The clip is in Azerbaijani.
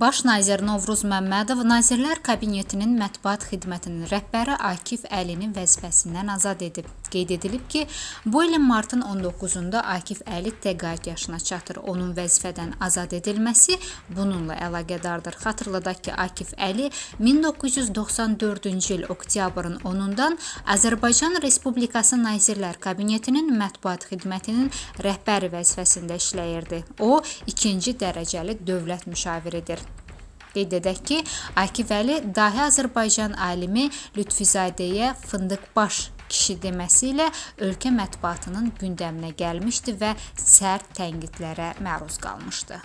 Baş nazir Novruz Məmmədov Nazirlər Kabinetinin mətbuat xidmətinin rəhbəri Akif Əlini vəzifəsindən azad edib. Qeyd edilib ki, bu ilin martın 19-da Akif Əli təqaüd yaşına çatır. Onun vəzifədən azad edilməsi bununla əlaqədardır. Xatırladaq ki, Akif Əli 1994-cü il oktyabrın 10-dan Azərbaycan Respublikası Nazirlər Kabinetinin mətbuat xidmətinin rəhbəri vəzifəsində işləyirdi. O, ikinci dərəcəli dövlət müşaviridir. Qeyd edək ki, Akif Əli dahi Azərbaycan alimi Lütfüzadəyə fındıq baş kişi deməsi ilə ölkə mətbuatının gündəminə gəlmişdi və sərt tənqidlərə məruz qalmışdı.